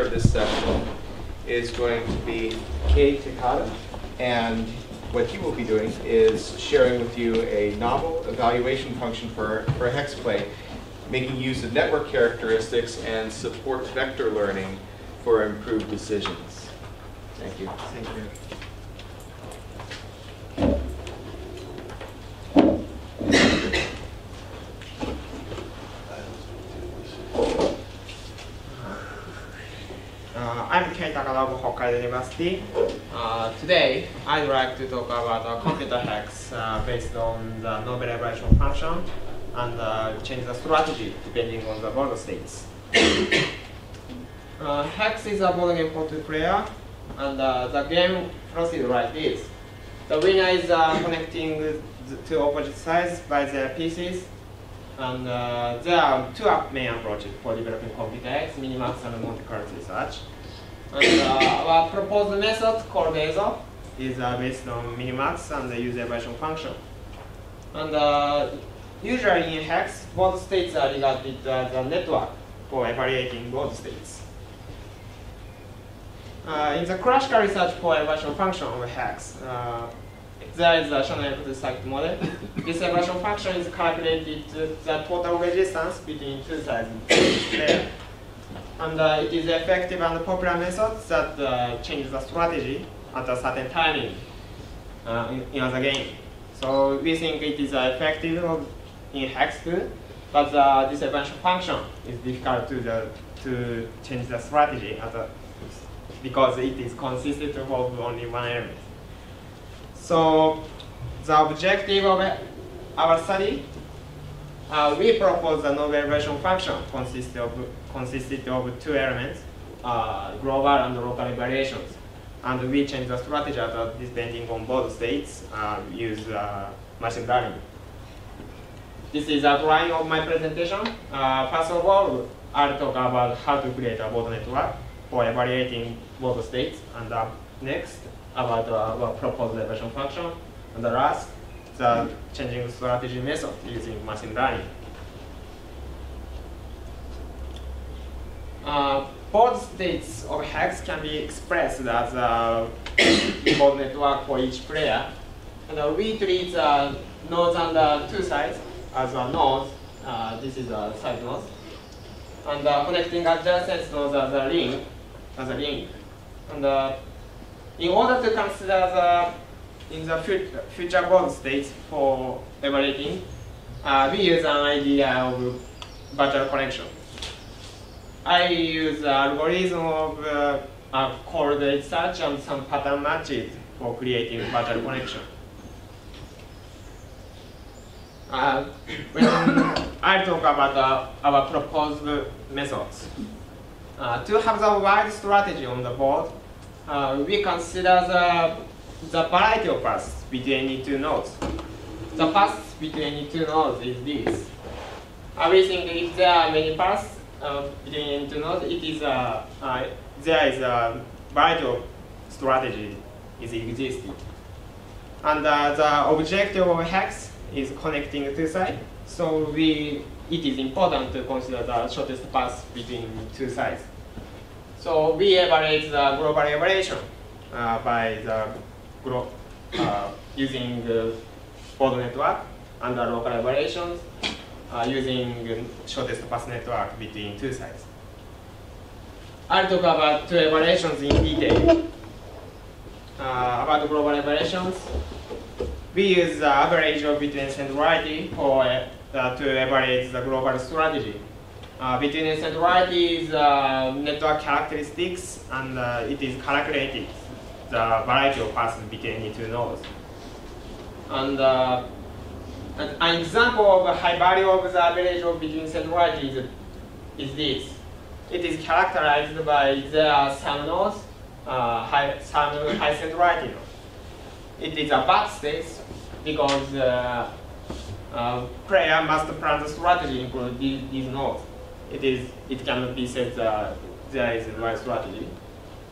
of this session is going to be Kei Takada, and what he will be doing is sharing with you a novel evaluation function for, for hex play, making use of network characteristics and support vector learning for improved decisions. Thank you. Thank you. Uh, I'm Kei Takada of Hokkaido University. Uh, today, I'd like to talk about a computer hex uh, based on the Nobel evaluation function and uh, change the strategy depending on the board states. uh, hex is a board game for two player, and uh, the game proceeds like this. The winner is uh, connecting the two opposite sides by their pieces, and uh, there are two main approaches for developing computer hex, Minimax and Monte Carlo research. And uh, our proposed method called ESO is uh, based on Minimax and the user evaluation function. And uh, usually in hex, both states are regarded as a network for evaluating both states. Uh, in the classical research for evaluation function of hex, uh, there is a Shannon circuit model. this evaluation function is calculated to the total resistance between two sides. And uh, it is effective and popular method that uh, change the strategy at a certain timing uh, in, in the game. So we think it is uh, effective in hex too, but uh, this evaluation function is difficult to, the, to change the strategy at a, because it is consistent of only one element. So the objective of our study, uh, we propose the Nobel evaluation function consisted of, consisted of two elements, uh, global and local evaluations. And we change the strategy depending on both states, uh, use uh, machine learning. This is a drawing of my presentation. Uh, first of all, I'll talk about how to create a board network for evaluating both states. And uh, next, about uh, our proposed evaluation function. And the last, the changing strategy method using machine learning. Uh, both states of hex can be expressed as a board network for each player. And uh, we treat the nodes on the two sides as a node. Uh, this is a side node. And uh, connecting adjacent nodes as a link, as a link. And uh, in order to consider the in the future board states for evaluating, uh, we use an idea of virtual connection. I use the algorithm of uh, uh, search and some pattern matches for creating virtual connection. Uh, when I talk about uh, our proposed methods, uh, to have the wide strategy on the board, uh, we consider the, the variety of paths between any two nodes. The paths between any two nodes is this. Uh, we think if there are many paths uh, between any two nodes, it is a, uh, there is a variety of strategy is existing. And uh, the objective of hex is connecting two sides. So we, it is important to consider the shortest path between two sides. So we evaluate the global evaluation uh, by the glo uh, using the board network and the local evaluations uh, using shortest path network between two sides. I'll talk about two evaluations in detail. Uh, about global evaluations, we use the average of between centrality for uh, to evaluate the global strategy. Uh, between centrality is uh, network characteristics and uh, it is calculated the variety of paths between the two nodes. And uh, an example of a high value of the average of between centrality is, is this. It is characterized by the some nodes, uh, high, some high centrality nodes. It is a bad state because uh, uh, player must plan the strategy include these, these nodes. It is it cannot be said that there is the right strategy.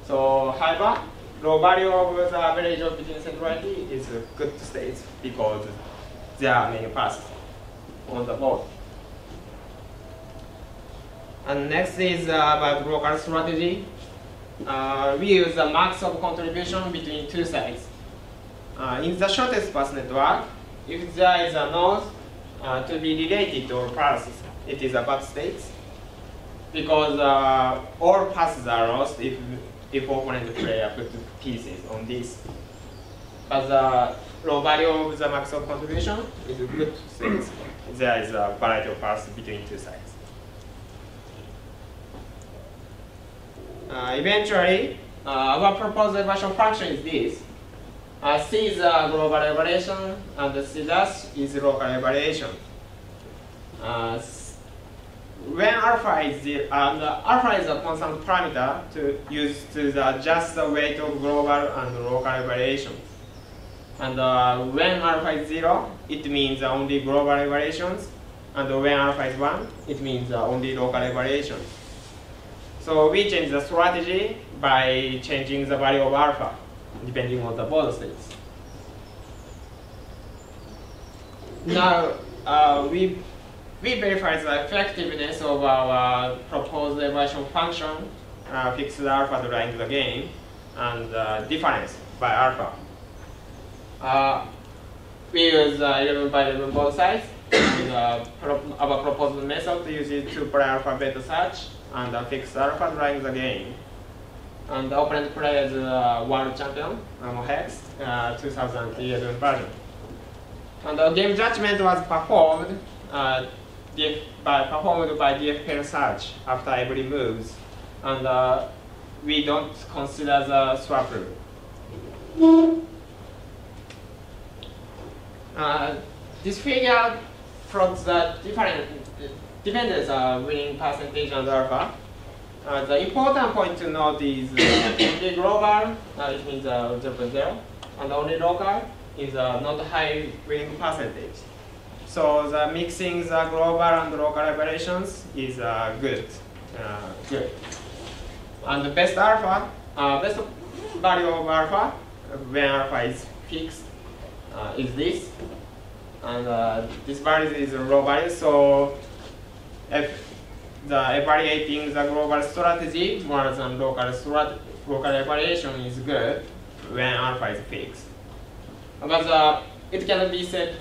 So however, low value of the average of between centrality is a good state because there are many paths on the board. And next is uh, about local strategy. Uh, we use the max of contribution between two sides. Uh, in the shortest path network, if there is a node uh, to be related to all paths, it is a bad state because uh, all paths are lost if if opponent player put pieces on this. But the low value of the maximum contribution is a good thing. There is a variety of paths between two sides. Uh, eventually, uh, our proposed evaluation function is this. Uh, C is a global evaluation, and C dash is local evaluation. Uh, when alpha is zero, and alpha is a constant parameter to use to adjust the weight of global and local variations. And uh, when alpha is zero, it means only global variations, and when alpha is one, it means uh, only local variations. So we change the strategy by changing the value of alpha, depending on the both states. Now, uh, we, we verify the effectiveness of our proposed evaluation function, uh, fixed alpha during the game, and uh, difference by alpha. Uh, we use uh, 11 by 11 both sides. and, uh, pro our proposed method uses 2 per alpha beta search and uh, fixed alpha during the game. And the opponent player is uh, world champion, um, Hex, uh, 2011 version. And the game judgment was performed uh, by, performed by DFPN search after every moves. And uh, we don't consider the swap rule. Uh, this figure plots the different dependence uh, winning percentage and alpha. Uh, the important point to note is uh, only global, uh, it means uh, 0.0, and only local is uh, not high winning percentage. So the mixing the global and local operations is uh, good. Uh, good. And the best alpha, uh, best value of alpha, when alpha is fixed, uh, is this. And uh, this value is a low value, so if the evaluating the global strategy more than local local evaluation is good when alpha is fixed. But uh, it can be said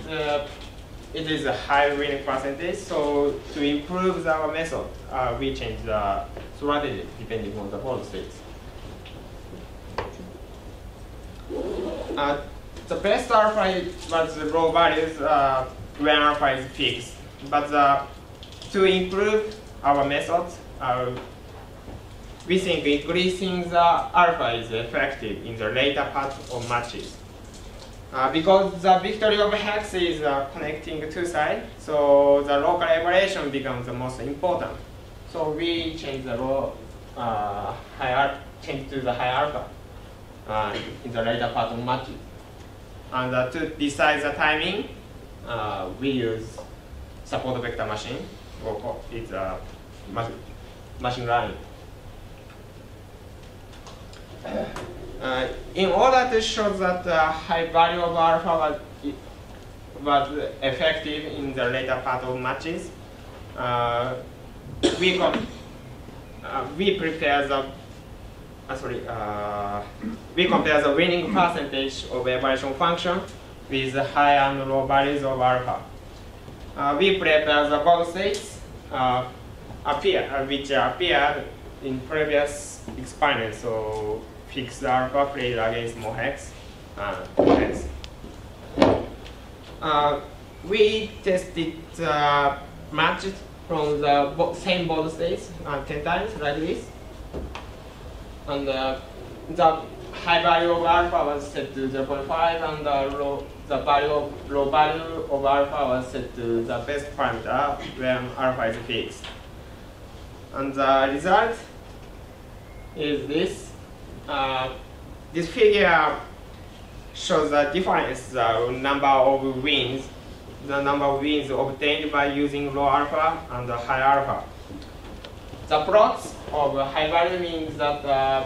it is a high winning percentage, so to improve our method, uh, we change the strategy depending on the board states. Uh, the best alpha was the low values uh, when alpha is fixed, but uh, to improve our method, uh, we think increasing the alpha is effective in the later part of matches. Uh, because the victory of hex is uh, connecting two sides, so the local evaluation becomes the most important. So we change the low, uh, higher, change to the high alpha uh, in the later part of matches. And uh, to decide the timing, we use support vector machine. Or it's a machine learning. Uh, in order to show that the high value of alpha was, was effective in the later part of matches, uh, we, com uh, we the uh, sorry, uh, we compare the winning percentage of evaluation function with the high and low values of alpha. Uh, we prepare the both states appear, which appeared in previous experiments. So fixed alpha played against Mohex. Uh, Mohex. Uh, we tested uh, matched from the bo same board states uh, 10 times like this. And uh, the high value of alpha was set to 0.5 and the low, the value of low value of alpha was set to the best parameter when alpha is fixed. And the result is this. Uh, this figure shows the difference, the number of wins, the number of wins obtained by using low alpha and high alpha. The plots of high value means that uh,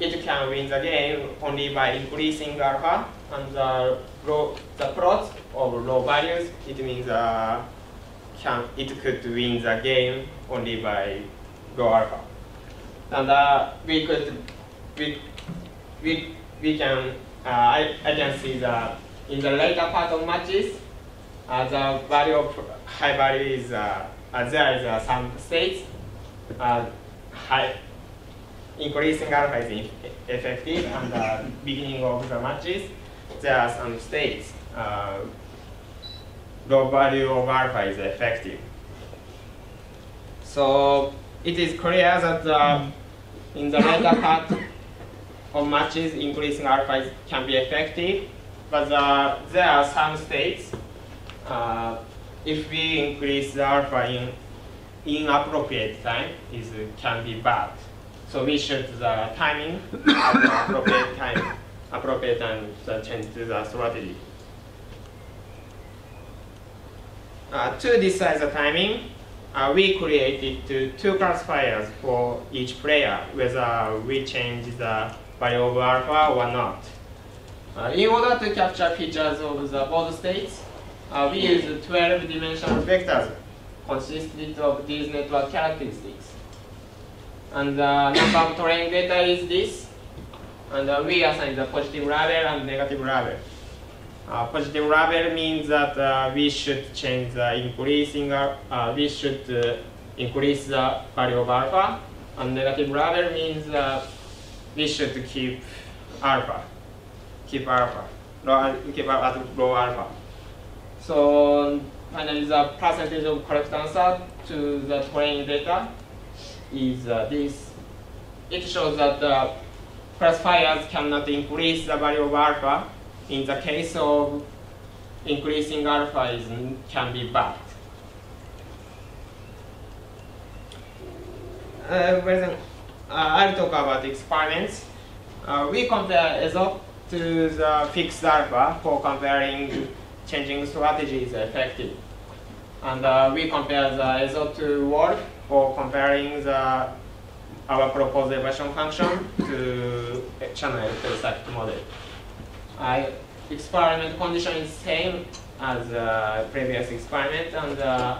it can win the game only by increasing alpha, and the, low, the plots of low values, it means uh, can it could win the game only by low alpha. And uh, we could we we we can uh, I, I can see that in the later part of matches uh, the value of high value is uh, uh, there is uh, some states uh, high increasing alpha is effective and the beginning of the matches there are some states uh, low value of alpha is effective. So it is clear that uh, in the later part of matches, increasing alpha can be effective, but uh, there are some states. Uh, if we increase the alpha in inappropriate time, is can be bad. So we should the timing the appropriate time, appropriate time to change to the strategy. Uh, to decide the timing, uh, we created two, two classifiers for each player, whether we change the value of alpha or not. Uh, in order to capture features of the both states, uh, we use 12-dimensional vectors consisted of these network characteristics. And the number of training data is this, and uh, we assign the positive label and negative label. Uh, positive label means that uh, we should change the increasing, uh, we should increase the value of alpha, and negative label means we should keep alpha, keep alpha, low, keep alpha at low alpha. So finally, the percentage of correct answer to the training data is uh, this. It shows that the classifiers cannot increase the value of alpha. In the case of increasing alpha is, can be bad. Uh, I'll talk about experiments. Uh, we compare ESO to the fixed alpha for comparing changing strategies effective. And uh, we compare the ESO to Wolve for comparing the our proposed evaluation function to channel exact model. I experiment condition is same as uh, previous experiment and uh,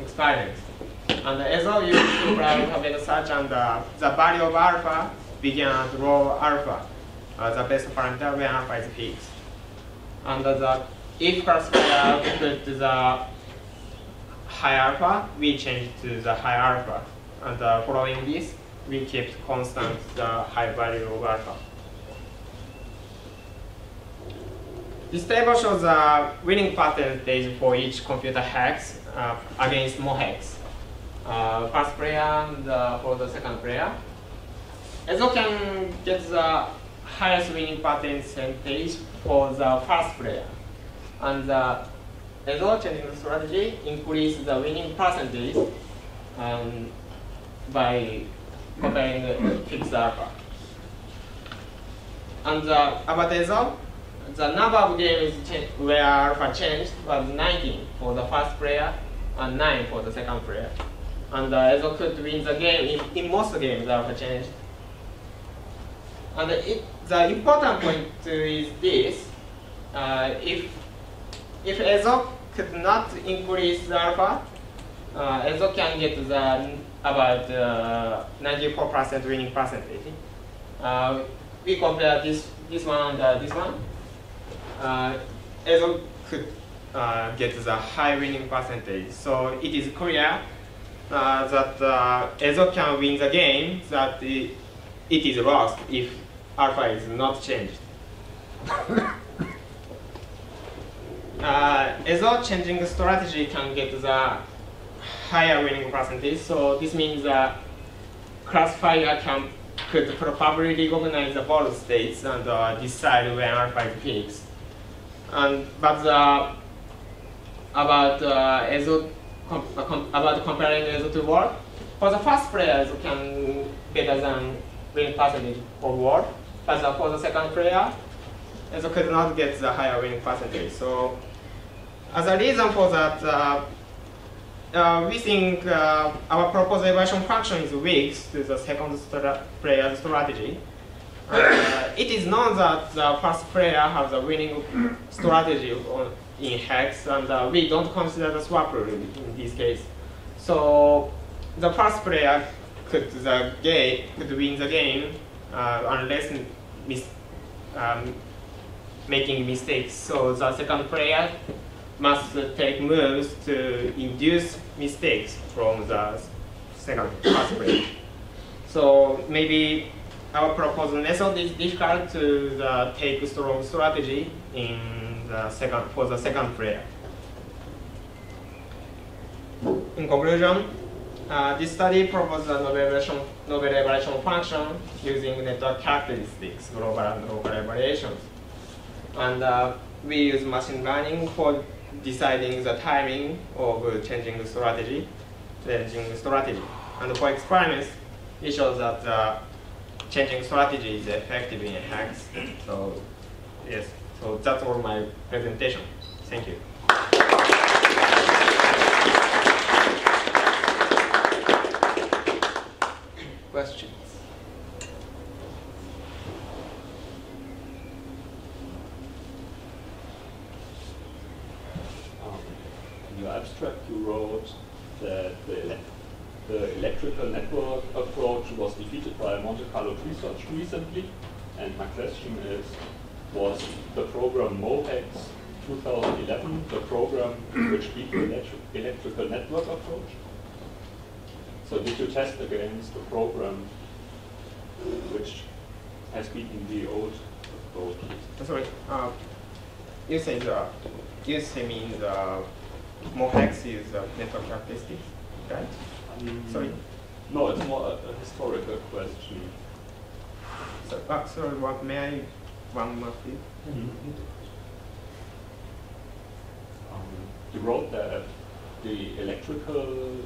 experiment. And as all you imply have search and uh, the value of alpha begin at low alpha, uh, the best parameter when alpha is fixed. And uh, the if classifier put the high alpha, we change to the high alpha. And uh, following this, we keep constant the high value of alpha. This table shows the winning percentage for each computer hex uh, against Mohex. Uh, first player and uh, for the second player. ESO can get the highest winning percentage for the first player. And the ESO changing the strategy increase the winning percentage um, by comparing the fixed alpha. And uh, about ESO, the number of games where alpha changed was 19 for the first player and 9 for the second player. And uh, could win the game in, in most games alpha changed. And it, the important point is this, uh, if, if ESO could not increase the alpha, uh, can get the about uh, 94% winning percentage. Uh, we compare this, this one and uh, this one uh, could uh, get the high winning percentage. So it is clear uh, that uh, ESO can win the game, that it, it is lost if alpha is not changed. uh, ESO changing the strategy can get the higher winning percentage. So this means that classifier can could probably recognize the both states and uh, decide when alpha is fixed. And but the about uh, ESO com, com, about comparing ESO to Wolve, for the first player ESO can better than winning percentage for Wolve, but for the second player ESO could not get the higher winning percentage. So as a reason for that. Uh, uh, we think uh, our proposed evaluation function is weak to the second stra player strategy. Uh, it is known that the first player has a winning strategy on, in hex, and uh, we don't consider the swap rule in this case. So the first player could the game could win the game uh, unless mis- um, making mistakes. So the second player must take moves to induce mistakes from the second first player. So maybe our proposed method is difficult to the take strong strategy in the second for the second player. In conclusion, uh, this study proposes a novel evaluation, novel evaluation function using network characteristics, global and local variations. And uh, we use machine learning for deciding the timing of changing the strategy, changing strategy. And for experiments, it shows that uh, changing strategy is effective in hacks. So yes, so that's all my presentation. Thank you. Questions? Um, in your abstract, you wrote that the, the electrical network approach was defeated by Monte Carlo research recently. And my question is, was the program MOHEX 2011 the program which beat the electri- electrical network approach? So did you test against the program which has beaten the old approach? Sorry, uh, you say the you say mean the MOHEX is the network characteristics, right? Um, Sorry. No, it's more a, a historical question. So, uh, sorry, what may I one more please? Um, you wrote that the electrical,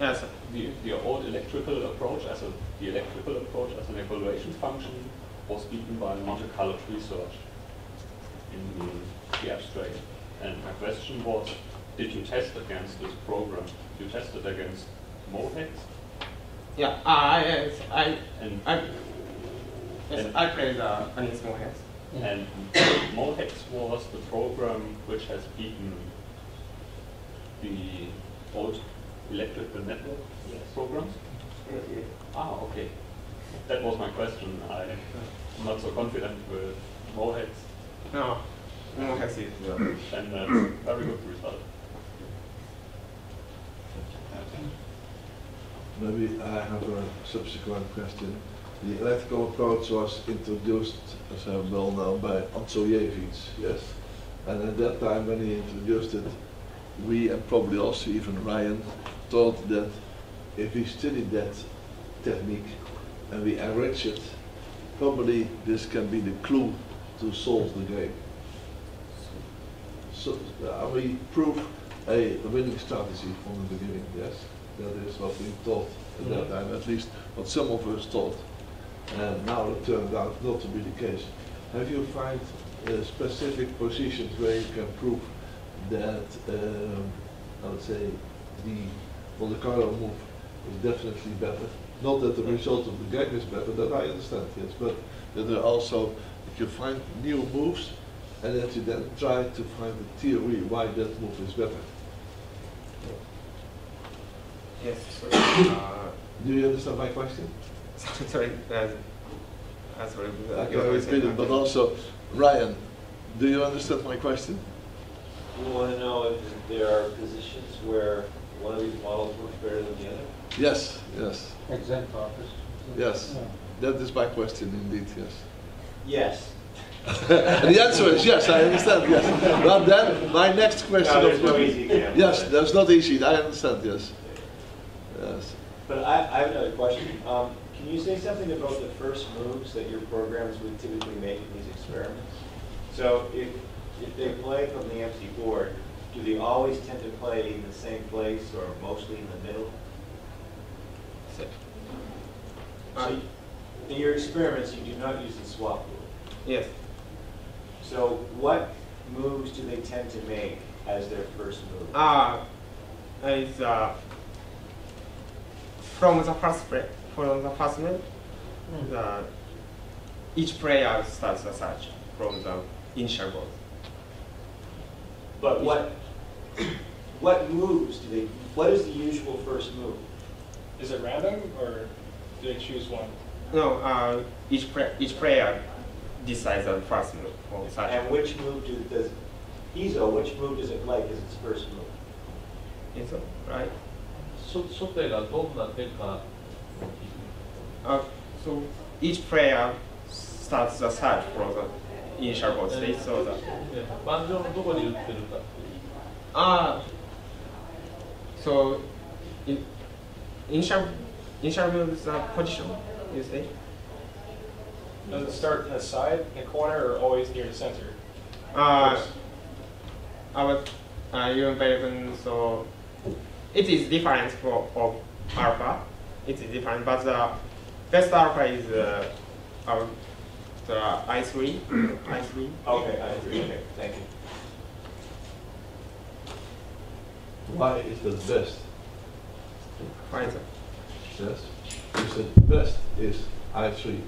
Yes, the, the old electrical approach as a, the electrical approach as an evaluation function was beaten by Monte Carlo research in the, the abstract. And my question was, did you test against this program? You tested against MOHEX? yeah. Uh, yes, I And, I yes, And- I play the against MOHEX. And MOHEX was the program which has beaten the old electrical network programs? Ah, okay. That was my question. I'm not so confident with MOHEX, No, MOHEX is the and that's a very good result. Maybe I have a subsequent question. The electrical approach was introduced, as I well know, by Anshelevich, yes? And at that time, when he introduced it, we, and probably also even Ryan, thought that if we study that technique and we enrich it, probably this can be the clue to solve the game. So, uh, we prove a winning strategy from the beginning, yes? That is what we thought at that time, at least what some of us thought. And now it turned out not to be the case. Have you find uh, specific positions where you can prove that, um, I would say, the Monte Carlo move is definitely better? Not that the result of the game is better, that I understand, yes, but that there are also, that you find new moves and that you then try to find a theory why that move is better. yes. Uh, Do you understand my question? sorry. Uh, uh, sorry. I uh, can your repeat question. it, but also, Ryan, do you understand my question? We want to know if there are positions where one of these models works better than the other? Yes, yes, Exempt office. yes. That is my question indeed, yes. Yes. And the answer is yes, I understand, yes. But then, my next question. No, there's of no easy example. Yes, that's not easy, I understand, yes. Yes. But I, I have another question. Um, can you say something about the first moves that your programs would typically make in these experiments? So if, if they play from the empty board, do they always tend to play in the same place or mostly in the middle? So- So in your experiments, you do not use the swap rule. yes. So what moves do they tend to make as their first move? Uh, is uh, from the first play, from the first move, the, each player starts the search from the initial board. But what, what moves do they, what is the usual first move? Is it random or do they choose one? No, uh, each play, each player decides the first move for such. And which move do, does, Izo, which move does it like as its first move? It's right. 初初手がどんな手か uh, so each player starts the search for the initial board state, so the... Ah, so in, initial, initial the position, you see. Does it start in the side, in the corner, or always near the center? Uh, our uh, even so it is different for, for alpha. It is different, but the best alpha is uh, our the I three, I three. Okay, I agree, okay, thank you. Why is the best? Why is it? Yes. You said best is I3.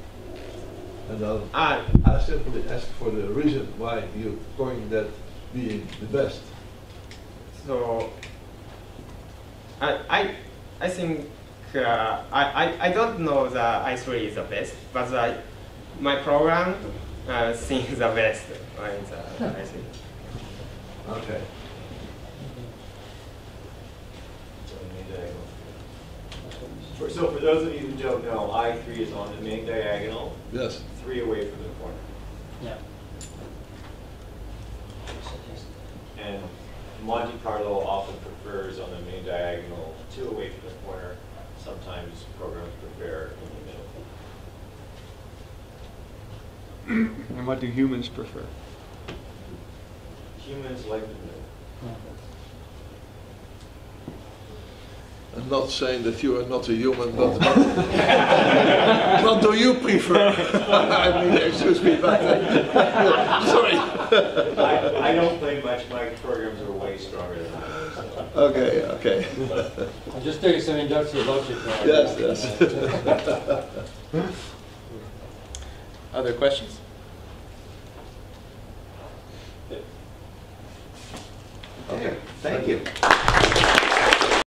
And then Ah, I simply ask for the reason why you're calling that being the best. so I I I think uh, I, I I don't know the I three is the best, but the, my program uh, thinks the best. Why is the I three? Okay. For- So for those of you who don't know, I three is on the main diagonal, Yes. three away from the corner. Yeah. And Monte Carlo often prefers on the main diagonal, two away from the corner. Sometimes programs prefer in the middle. And what do humans prefer? Humans like the middle. I'm not saying that you are not a human, but what do you prefer? I mean, excuse me, but sorry. I, I don't think much, my programs are way stronger than that. So. Okay, okay. I'm just doing some inductive logic now. Yes, yes. Other questions? Okay, thank you.